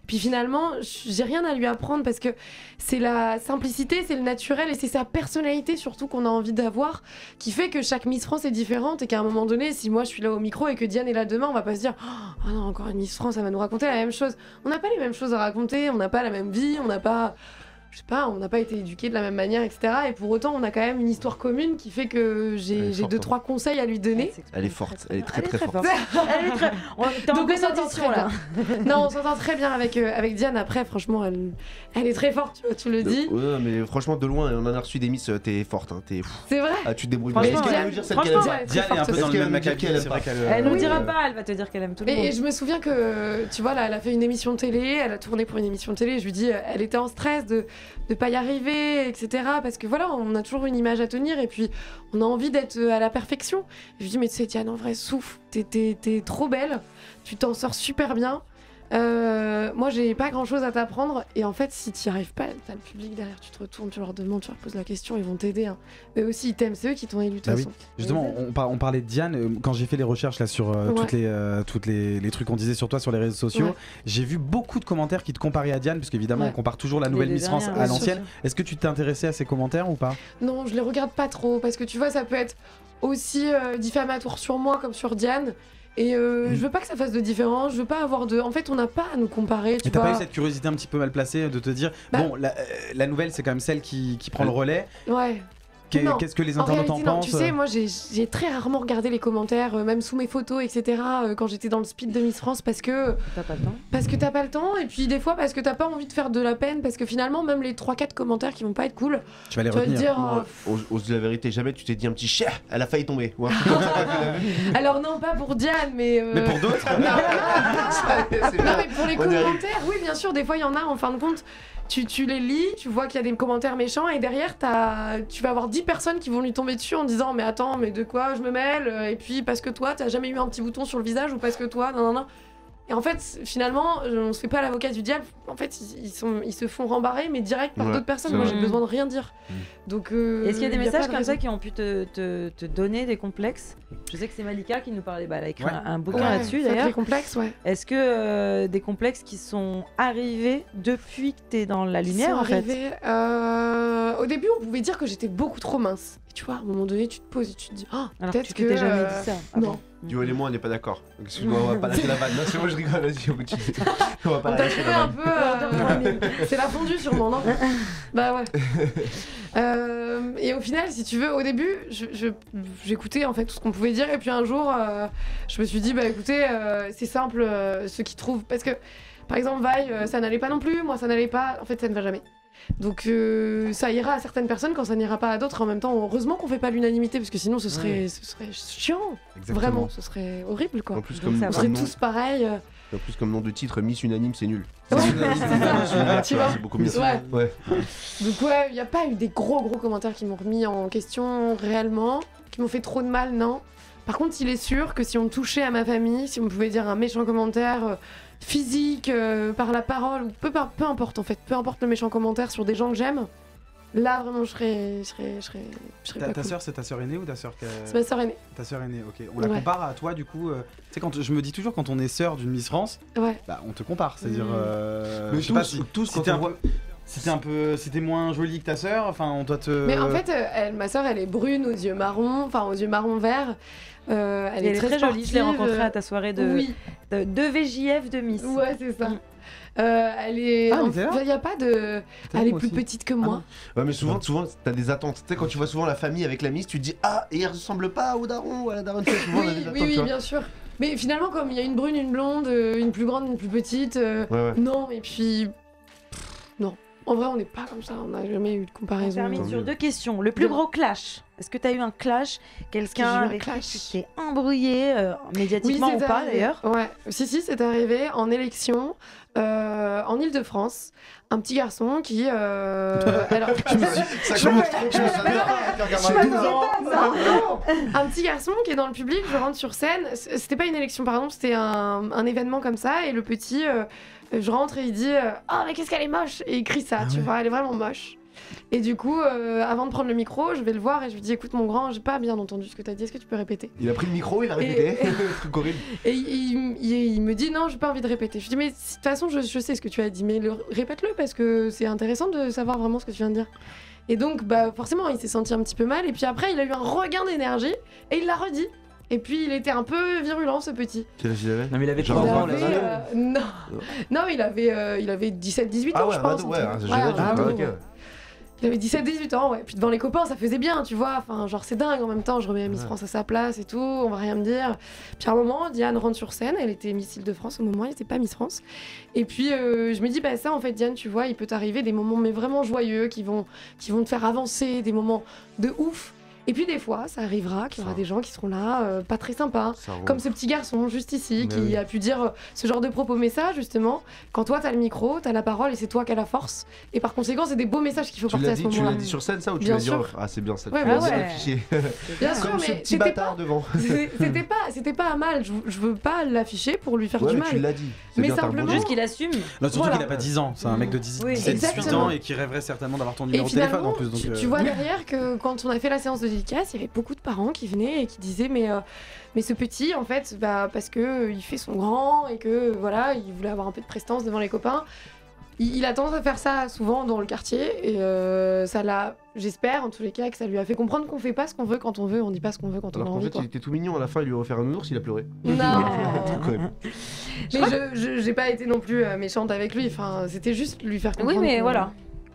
[SPEAKER 2] Puis finalement, j'ai rien à lui apprendre parce que c'est la simplicité, c'est le naturel et c'est sa personnalité surtout qu'on a envie d'avoir qui fait que chaque Miss France est différente et qu'à un moment donné, si moi je suis là au micro et que Diane est là demain, on va pas se dire oh non, encore une Miss France, elle va nous raconter la même chose. On n'a pas les mêmes choses à raconter, on n'a pas la même vie, on n'a pas. Je sais pas, on n'a pas été éduqués de la même manière, etc. Et pour autant, on a quand même une histoire commune qui fait que j'ai deux,
[SPEAKER 3] hein.
[SPEAKER 2] trois conseils à lui donner.
[SPEAKER 3] Elle est forte, elle est très, très
[SPEAKER 1] forte.
[SPEAKER 3] forte. (laughs)
[SPEAKER 1] Elle est très... on-
[SPEAKER 2] Donc on s'entend très
[SPEAKER 1] là.
[SPEAKER 2] bien. non, on s'entend très bien avec, euh, avec Diane. Après, franchement, elle, elle est très forte, tu, vois, tu le dis.
[SPEAKER 3] Ouais, mais franchement, de loin, on en a reçu des miss, euh, t'es forte. Hein, t'es...
[SPEAKER 2] C'est vrai.
[SPEAKER 3] Ah, tu te débrouilles bien. Est-ce qu'elle va
[SPEAKER 2] Diane-
[SPEAKER 3] nous dire celle qu'elle aime pas
[SPEAKER 6] Diane est un
[SPEAKER 2] forte
[SPEAKER 6] peu dans le même
[SPEAKER 3] aime
[SPEAKER 6] qu'elle.
[SPEAKER 1] Elle nous dira pas, elle va te dire qu'elle aime tout le monde.
[SPEAKER 2] et je me souviens que, tu vois, là, elle a fait une émission de télé, elle a tourné pour une émission de télé. Je lui dis, euh, elle était en stress de ne pas y arriver, etc. Parce que voilà, on a toujours une image à tenir et puis on a envie d'être euh, à la perfection. Je lui dis, mais tu sais, Diane, en vrai, souffle, t'es trop belle, tu t'en sors super bien. Euh, moi, j'ai pas grand chose à t'apprendre. Et en fait, si t'y arrives pas, t'as le public derrière, tu te retournes, tu leur demandes, tu leur poses la question, ils vont t'aider. Hein. Eux aussi, ils t'aiment, c'est eux qui t'ont élu de toute
[SPEAKER 5] Bah oui. Justement, on, par- on parlait de Diane. euh, Quand j'ai fait les recherches là sur euh,
[SPEAKER 2] Ouais.
[SPEAKER 5] toutes les euh, toutes les, les trucs qu'on disait sur toi sur les réseaux sociaux,
[SPEAKER 2] Ouais.
[SPEAKER 5] j'ai vu beaucoup de commentaires qui te comparaient à Diane, parce qu'évidemment
[SPEAKER 2] Ouais.
[SPEAKER 5] on compare toujours la nouvelle Miss France
[SPEAKER 1] dernières,
[SPEAKER 5] à l'ancienne. Est-ce que tu t'es intéressé à ces commentaires ou pas?
[SPEAKER 2] Non, je les regarde pas trop parce que tu vois, ça peut être aussi euh, diffamatoire sur moi comme sur Diane. Et euh,
[SPEAKER 5] Mm.
[SPEAKER 2] je veux pas que ça fasse de différence, je veux pas avoir de. En fait, on n'a pas à nous comparer, tu
[SPEAKER 5] Et t'as
[SPEAKER 2] vois.
[SPEAKER 5] pas eu cette curiosité un petit peu mal placée de te dire
[SPEAKER 2] Bah-
[SPEAKER 5] bon la, euh, la nouvelle c'est quand même celle qui, qui prend le relais.
[SPEAKER 2] Ouais.
[SPEAKER 5] Qu'est-
[SPEAKER 2] Non.
[SPEAKER 5] Qu'est-ce que les internautes en
[SPEAKER 2] réalité, non.
[SPEAKER 5] pensent
[SPEAKER 2] Tu sais, moi, j'ai très rarement regardé les commentaires, euh, même sous mes photos, etc. euh, quand j'étais dans le speed de Miss France, parce que
[SPEAKER 1] T'as pas le temps.
[SPEAKER 2] parce que t'as pas le temps, et puis des fois parce que t'as pas envie de faire de la peine, parce que finalement, même les 3-4 commentaires qui vont pas être cool,
[SPEAKER 5] Tu vas les
[SPEAKER 2] tu vas te dire. Euh,
[SPEAKER 3] on, on se dit la vérité, jamais tu t'es dit un petit chien, elle a failli tomber. (laughs)
[SPEAKER 2] Alors, non, pas pour Diane, mais. euh,
[SPEAKER 5] Mais pour d'autres (laughs)
[SPEAKER 2] Non
[SPEAKER 3] bien.
[SPEAKER 2] mais pour les
[SPEAKER 3] On y arrive.
[SPEAKER 2] commentaires, oui bien sûr, des fois il y en a en fin de compte, tu, tu les lis, tu vois qu'il y a des commentaires méchants et derrière t'as- tu vas avoir 10 personnes qui vont lui tomber dessus en disant mais attends mais de quoi je me mêle? Et puis parce que toi t'as jamais eu un petit bouton sur le visage ou parce que toi non non non. Et en fait finalement on se fait pas l'avocat du diable, en fait ils, ils sont, ils se font rembarrer mais direct par
[SPEAKER 3] Ouais,
[SPEAKER 2] d'autres personnes, moi j'ai besoin de rien dire.
[SPEAKER 3] Mm.
[SPEAKER 2] Donc euh,
[SPEAKER 1] Est-ce qu'il y a des
[SPEAKER 2] y
[SPEAKER 1] messages comme ça qui ont pu te, te, te donner des complexes? Je sais que c'est Malika qui nous parlait, bah, elle a écrit
[SPEAKER 5] Ouais.
[SPEAKER 1] un, un bouquin
[SPEAKER 2] Ouais,
[SPEAKER 1] là-dessus d'ailleurs.
[SPEAKER 2] complexe ouais.
[SPEAKER 1] Est-ce que euh, des complexes qui sont arrivés depuis que t'es dans la
[SPEAKER 2] Ils
[SPEAKER 1] lumière
[SPEAKER 2] sont
[SPEAKER 1] en fait?
[SPEAKER 2] arrivés, euh, Au début, on pouvait dire que j'étais beaucoup trop mince. Et tu vois, à un moment donné, tu te poses et tu te dis, ah,
[SPEAKER 1] Alors que
[SPEAKER 2] peut-être
[SPEAKER 1] tu
[SPEAKER 2] que.
[SPEAKER 1] jamais
[SPEAKER 2] euh,
[SPEAKER 1] dit ça. Ah
[SPEAKER 2] non.
[SPEAKER 1] bon?
[SPEAKER 3] Du haut et moi, on n'est pas d'accord. Excuse-moi, on va pas (laughs) lâcher la vanne. Non, c'est moi, je rigole, vas-y, on (laughs) va pas
[SPEAKER 2] On
[SPEAKER 3] lâcher
[SPEAKER 2] trouvé
[SPEAKER 3] la
[SPEAKER 2] un
[SPEAKER 3] vanne.
[SPEAKER 2] peu. euh, (laughs) C'est la fondue sûrement, non Bah ouais. Euh, et au final, si tu veux, au début, je- je- j'écoutais en fait tout ce qu'on pouvait dire. Et puis un jour, euh, je me suis dit, bah écoutez, c'est simple, ceux qui trouvent. Parce que, par exemple, Vaille, ça n'allait pas non plus, moi ça n'allait pas. En fait, ça ne va jamais. Donc euh, ça ira à certaines personnes quand ça n'ira pas à d'autres. En même temps, heureusement qu'on fait pas l'unanimité parce que sinon ce serait, ce serait chiant.
[SPEAKER 5] Exactement.
[SPEAKER 2] Vraiment, ce serait horrible quoi.
[SPEAKER 3] En plus, comme,
[SPEAKER 2] On serait tous pareils. euh.
[SPEAKER 3] en plus, comme nom de titre, Miss Unanime, c'est nul.
[SPEAKER 2] Ouais.
[SPEAKER 3] C'est beaucoup mieux.
[SPEAKER 2] Ouais.
[SPEAKER 3] Ouais.
[SPEAKER 2] Donc ouais, il n'y a pas eu des gros gros commentaires qui m'ont remis en question réellement, qui m'ont fait trop de mal, non. Par contre, il est sûr que si on touchait à ma famille, si on pouvait dire un méchant commentaire euh, physique, euh, par la parole, ou peu, peu importe en fait, peu importe le méchant commentaire sur des gens que j'aime, là vraiment je serais, je serais, je serais, je serais
[SPEAKER 5] Ta,
[SPEAKER 2] pas
[SPEAKER 5] ta
[SPEAKER 2] cool.
[SPEAKER 5] sœur, c'est ta sœur aînée ou ta sœur que...
[SPEAKER 2] C'est ma sœur aînée.
[SPEAKER 5] Ta sœur aînée, ok. On la
[SPEAKER 2] Ouais.
[SPEAKER 5] compare à toi du coup. euh, Tu sais, quand je me dis toujours quand on est sœur d'une Miss France,
[SPEAKER 2] Ouais.
[SPEAKER 5] bah on te compare. C'est-à-dire.
[SPEAKER 2] Mm.
[SPEAKER 5] euh,
[SPEAKER 3] Mais
[SPEAKER 5] je sais pas
[SPEAKER 3] tous,
[SPEAKER 5] si,
[SPEAKER 3] tous, quand on
[SPEAKER 5] un
[SPEAKER 3] voit-
[SPEAKER 5] peu. Si t'es un peu, si t'es moins jolie que ta sœur, enfin on doit te.
[SPEAKER 2] Mais en fait, elle, ma sœur, elle est brune, aux yeux marrons, enfin aux yeux marron vert. Euh, elle,
[SPEAKER 1] Elle, est très, jolie, je l'ai rencontrée à ta soirée de,
[SPEAKER 2] Oui,
[SPEAKER 1] de, de VJF de Miss.
[SPEAKER 2] ouais, c'est ça.
[SPEAKER 1] Mm.
[SPEAKER 2] Euh, elle est.
[SPEAKER 5] Ah,
[SPEAKER 2] il n'y a pas de.
[SPEAKER 5] T'as
[SPEAKER 2] Elle est
[SPEAKER 5] moi
[SPEAKER 2] plus
[SPEAKER 5] aussi.
[SPEAKER 2] petite que moi.
[SPEAKER 3] Ouais, mais souvent, souvent, t'as des attentes. Tu sais, quand tu vois souvent la famille avec la Miss, tu te dis Ah, et elle ressemble pas au daron ou à la daronne. Tu sais, souvent, on a
[SPEAKER 2] oui,
[SPEAKER 3] des
[SPEAKER 2] oui,
[SPEAKER 3] attentes,
[SPEAKER 2] oui,
[SPEAKER 3] tu vois.
[SPEAKER 2] bien sûr. Mais finalement, comme il y a une brune, une blonde, euh, une plus grande, une plus petite, euh,
[SPEAKER 3] Ouais, ouais.
[SPEAKER 2] non, et puis. pff, non. En vrai, on n'est pas comme ça, on n'a jamais eu de
[SPEAKER 1] On
[SPEAKER 2] comparaison.
[SPEAKER 1] termine sur deux questions. Le plus gros clash Est-ce que tu as eu un clash? Quelqu'un qui
[SPEAKER 2] clash?
[SPEAKER 1] tu t'es embrouillé euh, médiatiquement ou
[SPEAKER 2] c'est
[SPEAKER 1] pas
[SPEAKER 2] arrivé.
[SPEAKER 1] d'ailleurs?
[SPEAKER 2] Ouais, si, si, c'est arrivé en élection euh, en Ile-de-France. Un petit garçon qui. euh, (laughs) alors,
[SPEAKER 3] Ça commence trop bien. J'adore faire Gamma.
[SPEAKER 2] Non, non. Un petit garçon qui est dans le public, je rentre sur scène. C'était pas une élection, pardon, c'était un, un événement comme ça. Et le petit, euh, je rentre et il dit Oh, mais qu'est-ce qu'elle est moche Et il crie ça, tu vois, elle est vraiment moche. Et du coup, euh, avant de prendre le micro, je vais le voir et je lui dis Écoute, mon grand, j'ai pas bien entendu ce que t'as dit, est-ce que tu peux répéter?
[SPEAKER 3] Il a pris le micro, il a répété. (laughs) (laughs) Truc horrible.
[SPEAKER 2] Et il, il- il- il me dit non, j'ai pas envie de répéter. Je dis mais de toute façon, je, je sais ce que tu as dit, mais le- répète-le parce que c'est intéressant de savoir vraiment ce que tu viens de dire. Et donc, bah forcément, il s'est senti un petit peu mal. Et puis après, il a eu un regain d'énergie et il l'a redit. Et puis il était un peu virulent, ce petit.
[SPEAKER 3] Quel âge il avait?
[SPEAKER 6] Non, mais il avait
[SPEAKER 3] Genre,
[SPEAKER 6] trois
[SPEAKER 2] Il
[SPEAKER 6] ans, là.
[SPEAKER 2] euh, non, non, il avait, euh, il avait 17-18 ans,
[SPEAKER 3] Ah ouais,
[SPEAKER 2] je pense.
[SPEAKER 3] Ouais,
[SPEAKER 2] truc.
[SPEAKER 3] jeune
[SPEAKER 2] Ouais, Ronaldo,
[SPEAKER 3] ok.
[SPEAKER 2] ouais. Il avait 17-18 ans, ouais. Puis devant les copains, ça faisait bien, tu vois. Enfin, genre, c'est dingue en même temps. Je remets Miss
[SPEAKER 3] Ouais.
[SPEAKER 2] France à sa place et tout, on va rien me dire. Puis à un moment, Diane rentre sur scène. Elle était Miss Île-de-France au moment, elle n'était pas Miss France. Et puis, euh, je me dis, bah, ça, en fait, Diane, tu vois, il peut t'arriver des moments, mais vraiment joyeux, qui vont, qui vont te faire avancer, des moments de ouf. Et puis, des fois, ça arrivera qu'il y aura
[SPEAKER 3] Ça.
[SPEAKER 2] des gens qui seront là, euh, pas très sympas. Comme ce petit garçon juste ici
[SPEAKER 3] Mais
[SPEAKER 2] qui
[SPEAKER 3] oui.
[SPEAKER 2] a pu dire euh, ce genre de propos. Mais ça, justement, quand toi t'as le micro, t'as la parole et c'est toi qui as la force. Et par conséquent, c'est des beaux messages qu'il faut
[SPEAKER 3] Tu
[SPEAKER 2] porter à ce
[SPEAKER 3] dit, tu
[SPEAKER 2] moment-là.
[SPEAKER 3] l'as dit sur scène ça ou tu l'as dit off Ah c'est bien ça.
[SPEAKER 2] Ouais,
[SPEAKER 3] tu (laughs)
[SPEAKER 2] bien
[SPEAKER 3] l'as bien
[SPEAKER 2] sûr.
[SPEAKER 3] affiché.
[SPEAKER 2] Bien sûr,
[SPEAKER 3] Comme ce
[SPEAKER 2] mais
[SPEAKER 3] petit
[SPEAKER 2] c'était
[SPEAKER 3] bâtard
[SPEAKER 2] pas,
[SPEAKER 3] devant. (laughs)
[SPEAKER 2] c'était pas, c'était pas à mal. Je, je veux pas l'afficher pour lui faire
[SPEAKER 3] Ouais
[SPEAKER 2] du
[SPEAKER 3] mais tu
[SPEAKER 2] mal.
[SPEAKER 3] l'as dit.
[SPEAKER 2] Mais simplement-.
[SPEAKER 1] Juste qu'il assume.
[SPEAKER 5] Non, surtout qu'il a pas 10 ans, c'est un mec de 10,
[SPEAKER 1] Oui,
[SPEAKER 5] 17, 18
[SPEAKER 2] exactement.
[SPEAKER 5] ans et qui rêverait certainement d'avoir ton numéro de téléphone en plus. Euh,
[SPEAKER 2] tu vois derrière que quand on a fait la séance de il y avait beaucoup de parents qui venaient et qui disaient mais euh, mais ce petit en fait bah, parce que euh, il fait son grand et que voilà il voulait avoir un peu de prestance devant les copains. Il, il a tendance à faire ça souvent dans le quartier et euh, ça l'a, j'espère en tous les cas que ça lui a fait comprendre qu'on fait pas ce qu'on veut quand on veut, on dit pas ce qu'on veut quand on
[SPEAKER 3] Alors
[SPEAKER 2] a
[SPEAKER 3] qu'en
[SPEAKER 2] envie.
[SPEAKER 3] fait
[SPEAKER 2] quoi.
[SPEAKER 3] il était tout mignon à la fin il lui a offert un ours il a pleuré.
[SPEAKER 2] Non. (laughs) (laughs) Mais je j'ai pas été non plus euh, méchante avec lui. Enfin, c'était juste lui faire comprendre.
[SPEAKER 1] Oui, mais voilà.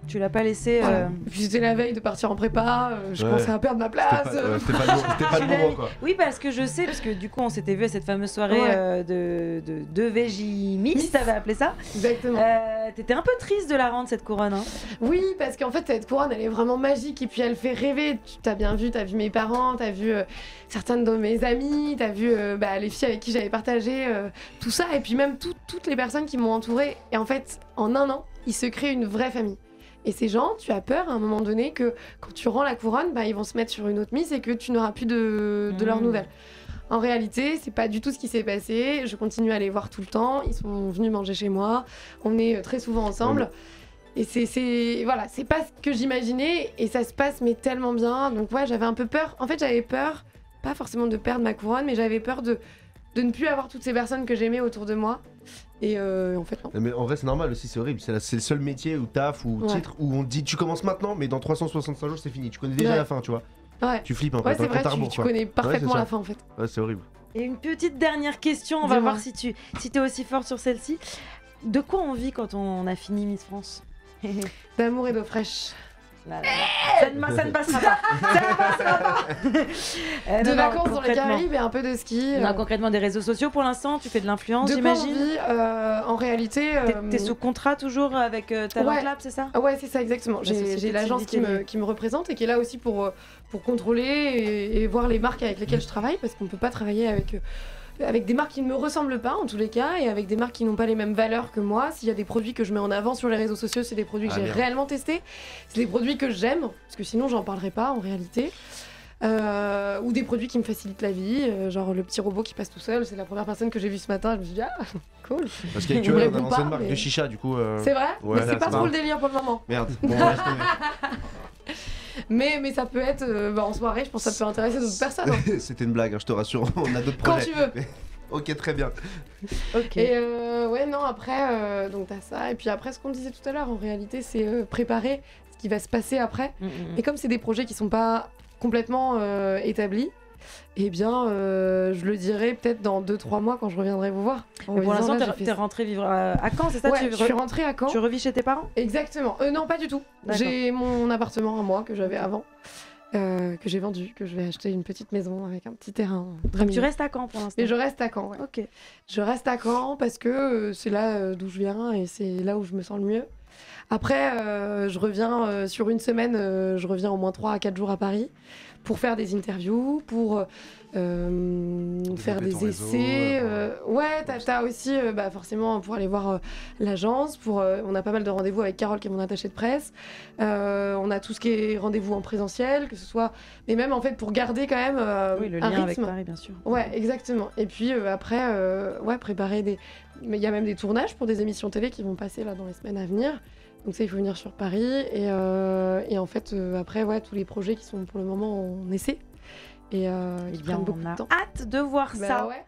[SPEAKER 1] Tu l'as pas laissé. Euh,
[SPEAKER 2] Et Puis c'était la veille de partir en prépa. euh, je
[SPEAKER 3] Ouais.
[SPEAKER 2] commençais à perdre ma
[SPEAKER 3] C'était
[SPEAKER 2] place.
[SPEAKER 3] pas, c'était pas le moment- c'était pas le (laughs) moment quoi.
[SPEAKER 1] Oui, parce que je sais, parce que du coup, on s'était vu à cette fameuse soirée
[SPEAKER 2] Ouais.
[SPEAKER 1] euh, de, de, de VJ Miss,
[SPEAKER 2] Miss.
[SPEAKER 1] t'avais appelé ça.
[SPEAKER 2] Exactement.
[SPEAKER 1] Euh, T'étais un peu triste de la rendre, cette couronne. Hein.
[SPEAKER 2] Oui, parce qu'en fait, cette couronne, elle est vraiment magique et puis elle fait rêver. Tu t'as bien vu, t'as vu mes parents, t'as vu euh, certaines de mes amis, t'as vu euh, bah, les filles avec qui j'avais partagé euh, tout ça et puis même tout- toutes les personnes qui m'ont entourée. Et en fait, en un an, il se crée une vraie famille. Et ces gens, tu as peur à un moment donné que quand tu rends la couronne, bah, ils vont se mettre sur une autre mise et que tu n'auras plus de, de leurs
[SPEAKER 1] Mhm.
[SPEAKER 2] nouvelles. En réalité, c'est pas du tout ce qui s'est passé. Je continue à les voir tout le temps. Ils sont venus manger chez moi. On est euh, très souvent ensemble. Et c'est, c'est, voilà, c'est pas ce que j'imaginais et ça se passe mais tellement bien. Donc ouais, j'avais un peu peur. En fait, j'avais peur, pas forcément de perdre ma couronne, mais j'avais peur de, de ne plus avoir toutes ces personnes que j'aimais autour de moi. Et euh, en fait, non.
[SPEAKER 3] Mais en vrai c'est normal aussi c'est horrible. C'est la- c'est le seul métier ou taf ou
[SPEAKER 2] Ouais.
[SPEAKER 3] titre où on te dit tu commences maintenant mais dans 365 jours c'est fini. Tu connais déjà
[SPEAKER 2] Ouais.
[SPEAKER 3] la fin tu vois.
[SPEAKER 2] Ouais,
[SPEAKER 3] Tu flippes un peu.
[SPEAKER 2] ouais
[SPEAKER 3] t'as
[SPEAKER 2] c'est
[SPEAKER 3] un
[SPEAKER 2] vrai,
[SPEAKER 3] compte à
[SPEAKER 2] tu,
[SPEAKER 3] rebours,
[SPEAKER 2] tu
[SPEAKER 3] quoi.
[SPEAKER 2] connais parfaitement
[SPEAKER 3] ça.
[SPEAKER 2] la fin en fait.
[SPEAKER 3] Ouais c'est horrible.
[SPEAKER 1] Et une petite dernière question, on va
[SPEAKER 2] Dis-moi.
[SPEAKER 1] voir si tu si es aussi fort sur celle-ci. De quoi on vit quand on a fini Miss France?
[SPEAKER 2] D'amour et d'eau fraîche.
[SPEAKER 1] Là. ça, ne, ça ne passera pas. Ça ne passera pas. (laughs) Euh,
[SPEAKER 2] de
[SPEAKER 1] non, non,
[SPEAKER 2] vacances dans les. Caraïbes et un peu de ski.
[SPEAKER 1] Non,
[SPEAKER 2] euh,
[SPEAKER 1] concrètement, des réseaux sociaux pour l'instant, tu fais de l'influence, j'imagine.
[SPEAKER 2] euh, En réalité.
[SPEAKER 1] T'es-
[SPEAKER 2] euh,
[SPEAKER 1] T'es sous contrat toujours avec euh, Talent
[SPEAKER 2] Ouais.
[SPEAKER 1] Club, c'est ça?
[SPEAKER 2] Ah ouais, c'est ça, exactement. J'ai l'agence qui me,
[SPEAKER 1] Tellier.
[SPEAKER 2] qui me représente et qui est là aussi pour, pour contrôler et, et voir les marques avec lesquelles je travaille parce qu'on peut pas travailler avec, avec des marques qui ne me ressemblent pas en tous les cas et avec des marques qui n'ont pas les mêmes valeurs que moi. S'il y a des produits que je mets en avant sur les réseaux sociaux, c'est des produits que
[SPEAKER 3] Ah,
[SPEAKER 2] j'ai réellement testés. C'est des produits que j'aime parce que sinon j'en parlerai pas en réalité. Euh, ou des produits qui me facilitent la vie, euh, genre le petit robot qui passe tout seul. C'est la première personne que j'ai vue ce matin. Je me suis dit, ah, (laughs) cool.
[SPEAKER 3] Parce eux, on a lancé
[SPEAKER 2] pas,
[SPEAKER 3] une marque
[SPEAKER 2] mais-
[SPEAKER 3] de chicha du coup. euh,
[SPEAKER 2] C'est vrai
[SPEAKER 3] ouais,
[SPEAKER 2] Mais c'est pas trop le délire pour le moment.
[SPEAKER 3] Merde. Bon. (laughs)
[SPEAKER 2] Mais, mais ça peut être euh, bah, en soirée, je pense que ça peut intéresser d'autres personnes. hein. (laughs)
[SPEAKER 3] C'était une blague, hein, je te rassure. (laughs) On a d'autres
[SPEAKER 2] Quand
[SPEAKER 3] projets.
[SPEAKER 2] tu veux. (laughs)
[SPEAKER 3] Ok, très bien.
[SPEAKER 1] Ok.
[SPEAKER 2] Et euh, ouais, non, après, euh, donc t'as ça. Et puis après, ce qu'on disait tout à l'heure, en réalité, c'est euh, préparer ce qui va se passer après.
[SPEAKER 1] Mm, mm, mm.
[SPEAKER 2] Et comme c'est des projets qui sont pas complètement euh, établis, eh bien, euh, je le dirai peut-être dans 2-3 mois quand je reviendrai vous voir. En
[SPEAKER 1] Mais pour l'instant, t'es
[SPEAKER 2] fait
[SPEAKER 1] t'es
[SPEAKER 2] ça.
[SPEAKER 1] rentré vivre à, à Caen, c'est ça
[SPEAKER 2] Ouais,
[SPEAKER 1] tu,
[SPEAKER 2] je suis rentrée à Caen.
[SPEAKER 1] tu revis chez tes parents?
[SPEAKER 2] Exactement. Euh, non, pas du tout. J'ai mon appartement à moi que j'avais avant, euh, que j'ai vendu, que je vais acheter une petite maison avec un petit terrain. très
[SPEAKER 1] Tu restes à Caen pour l'instant
[SPEAKER 2] Et je reste à Caen, ouais.
[SPEAKER 1] Ok.
[SPEAKER 2] Je reste à Caen parce que c'est là d'où je viens et c'est là où je me sens le mieux. Après, euh, je reviens euh, sur une semaine, je reviens au moins 3 à 4 jours à Paris pour faire des interviews, pour euh, faire
[SPEAKER 5] Développer
[SPEAKER 2] des
[SPEAKER 5] réseau,
[SPEAKER 2] essais.
[SPEAKER 5] euh,
[SPEAKER 2] euh, ouais, t'as as aussi euh, bah, forcément pour aller voir euh, l'agence. Pour, euh, on a pas mal de rendez-vous avec Carole qui est mon attachée de presse. Euh, on a tout ce qui est rendez-vous en présentiel, que ce soit, mais même en fait pour garder quand même euh,
[SPEAKER 1] Oui, le
[SPEAKER 2] un
[SPEAKER 1] lien avec
[SPEAKER 2] rythme.
[SPEAKER 1] Paris, bien sûr.
[SPEAKER 2] Ouais, exactement. Et puis euh, après, euh, ouais, préparer des. Mais il y a même des tournages pour des émissions télé qui vont passer là dans les semaines à venir. Donc ça, il faut venir sur Paris. Et, euh, et en fait, euh, après, ouais, tous les projets qui sont pour le moment en essai. Et euh,
[SPEAKER 1] Eh bien,
[SPEAKER 2] prennent beaucoup
[SPEAKER 1] on a
[SPEAKER 2] de temps.
[SPEAKER 1] hâte de voir
[SPEAKER 2] Bah
[SPEAKER 1] ça.
[SPEAKER 2] ouais.